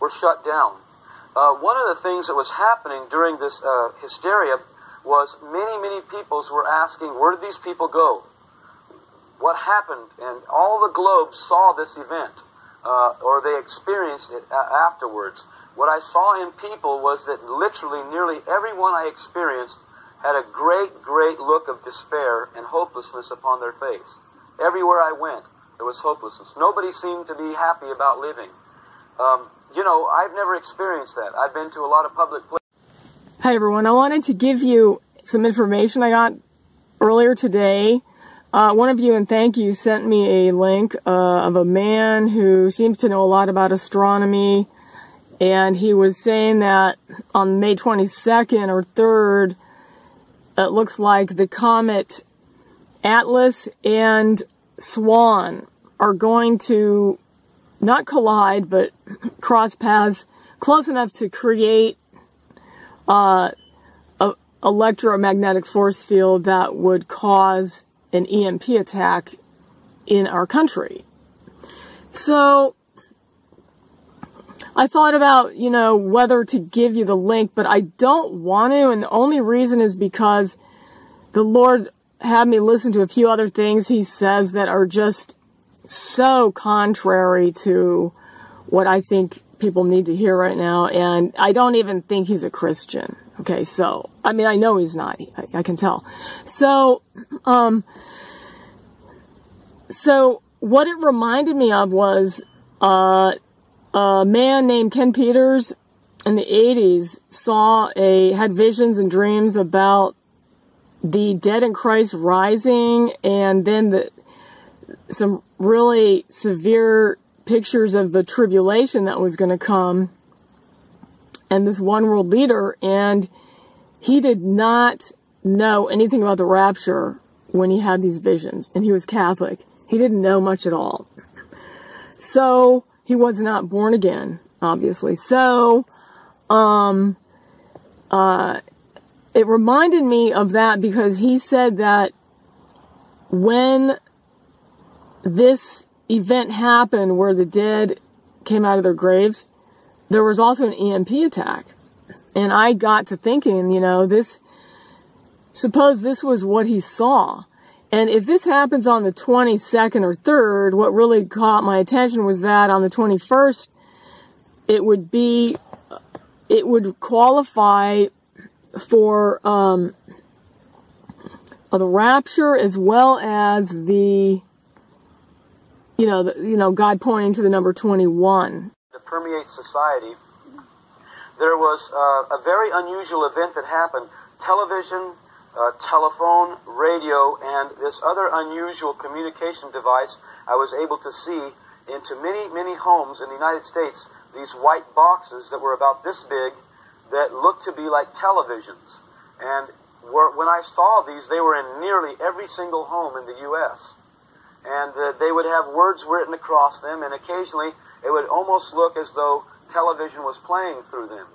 were shut down. Uh, one of the things that was happening during this uh, hysteria was many, many peoples were asking, where did these people go? What happened? And all the globe saw this event, uh, or they experienced it afterwards. What I saw in people was that literally nearly everyone I experienced had a great, great look of despair and hopelessness upon their face. Everywhere I went, there was hopelessness. Nobody seemed to be happy about living. Um, you know, I've never experienced that. I've been to a lot of public places. Hi, everyone. I wanted to give you some information I got earlier today. Uh, one of you, and thank you, sent me a link uh, of a man who seems to know a lot about astronomy. And he was saying that on May 22nd or 3rd, it looks like the comet Atlas and Swan are going to not collide, but cross paths close enough to create uh, a electromagnetic force field that would cause an EMP attack in our country. So I thought about, you know, whether to give you the link, but I don't want to. And the only reason is because the Lord had me listen to a few other things he says that are just so contrary to what I think people need to hear right now. And I don't even think he's a Christian. Okay. So, I mean, I know he's not. I, I can tell. So, um, so what it reminded me of was, uh, a man named Ken Peters in the 80s saw a, had visions and dreams about the dead in Christ rising and then the, some really severe pictures of the tribulation that was going to come and this one world leader and he did not know anything about the rapture when he had these visions and he was Catholic. He didn't know much at all. So he was not born again, obviously. So, um, uh, it reminded me of that because he said that when this event happened where the dead came out of their graves, there was also an EMP attack. And I got to thinking, you know, this, suppose this was what he saw. And if this happens on the 22nd or 3rd, what really caught my attention was that on the 21st, it would be, it would qualify for um, the rapture as well as the, you know, the, you know, God pointing to the number 21. To permeate society, there was uh, a very unusual event that happened. Television uh, telephone, radio, and this other unusual communication device I was able to see into many, many homes in the United States, these white boxes that were about this big that looked to be like televisions. And were, when I saw these, they were in nearly every single home in the U.S. And uh, they would have words written across them, and occasionally it would almost look as though television was playing through them.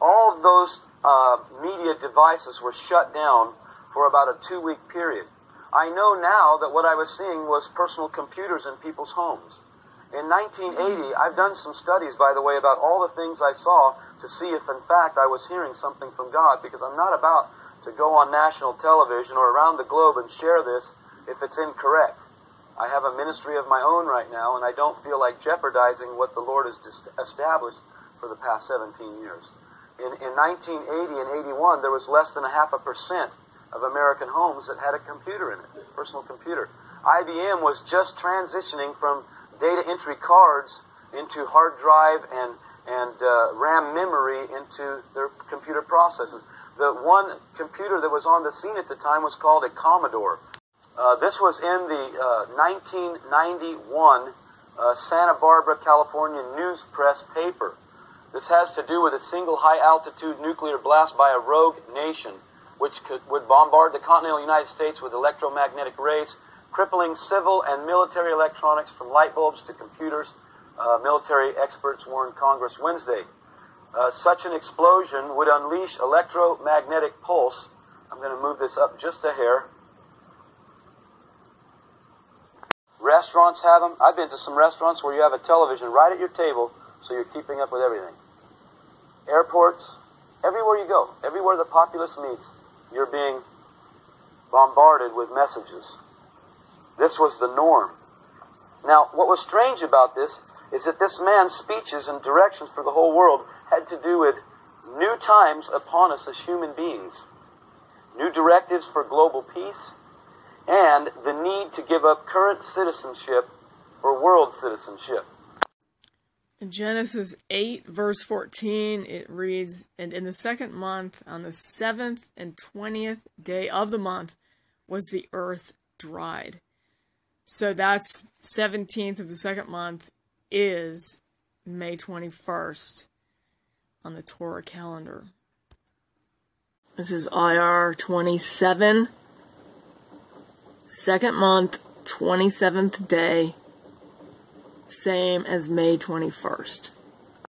All of those uh, media devices were shut down for about a two week period. I know now that what I was seeing was personal computers in people's homes. In 1980, I've done some studies, by the way, about all the things I saw to see if, in fact, I was hearing something from God, because I'm not about to go on national television or around the globe and share this if it's incorrect. I have a ministry of my own right now, and I don't feel like jeopardizing what the Lord has established for the past 17 years in, in 1980 and 81, there was less than a half a percent of American homes that had a computer in it, a personal computer. IBM was just transitioning from data entry cards into hard drive and, and uh, RAM memory into their computer processes. The one computer that was on the scene at the time was called a Commodore. Uh, this was in the uh, 1991 uh, Santa Barbara, California News Press paper. This has to do with a single high altitude nuclear blast by a rogue nation, which could, would bombard the continental United States with electromagnetic rays, crippling civil and military electronics from light bulbs to computers. Uh, military experts warned Congress Wednesday. Uh, such an explosion would unleash electromagnetic pulse. I'm going to move this up just a hair. Restaurants have them. I've been to some restaurants where you have a television right at your table so you're keeping up with everything. Airports, everywhere you go, everywhere the populace meets, you're being bombarded with messages. This was the norm. Now, what was strange about this is that this man's speeches and directions for the whole world had to do with new times upon us as human beings, new directives for global peace, and the need to give up current citizenship for world citizenship. In Genesis 8, verse 14, it reads, And in the second month, on the seventh and twentieth day of the month, was the earth dried. So that's 17th of the second month is May 21st on the Torah calendar. This is Iyar 27, second month, 27th day, same as May 21st.